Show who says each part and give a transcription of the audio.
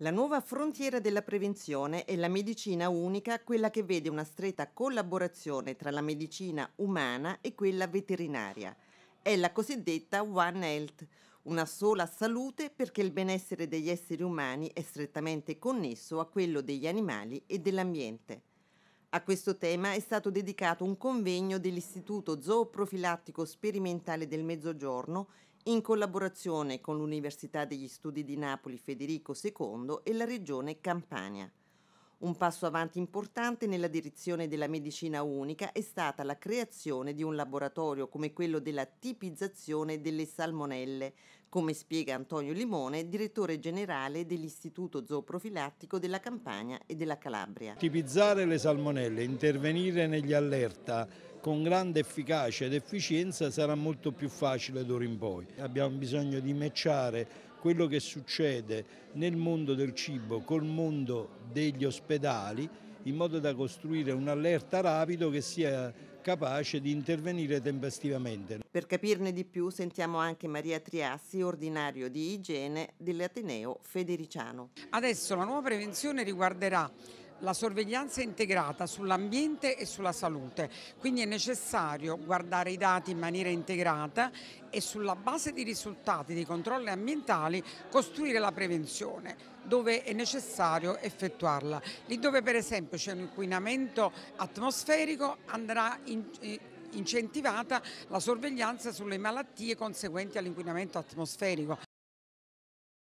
Speaker 1: La nuova frontiera della prevenzione è la medicina unica, quella che vede una stretta collaborazione tra la medicina umana e quella veterinaria. È la cosiddetta One Health, una sola salute perché il benessere degli esseri umani è strettamente connesso a quello degli animali e dell'ambiente. A questo tema è stato dedicato un convegno dell'Istituto Zooprofilattico Sperimentale del Mezzogiorno in collaborazione con l'Università degli Studi di Napoli Federico II e la Regione Campania. Un passo avanti importante nella direzione della medicina unica è stata la creazione di un laboratorio come quello della tipizzazione delle salmonelle, come spiega Antonio Limone, direttore generale dell'Istituto Zooprofilattico della Campania e della Calabria.
Speaker 2: Tipizzare le salmonelle, intervenire negli allerta con grande efficacia ed efficienza sarà molto più facile d'ora in poi. Abbiamo bisogno di matchare quello che succede nel mondo del cibo col mondo degli ospedali in modo da costruire un allerta rapido che sia capace di intervenire tempestivamente.
Speaker 1: Per capirne di più sentiamo anche Maria Triassi, ordinario di igiene dell'Ateneo Federiciano.
Speaker 3: Adesso la nuova prevenzione riguarderà la sorveglianza integrata sull'ambiente e sulla salute, quindi è necessario guardare i dati in maniera integrata e sulla base dei risultati dei controlli ambientali costruire la prevenzione dove è necessario effettuarla. Lì dove per esempio c'è un inquinamento atmosferico andrà in, incentivata la sorveglianza sulle malattie conseguenti all'inquinamento atmosferico.